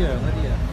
Iya, 呀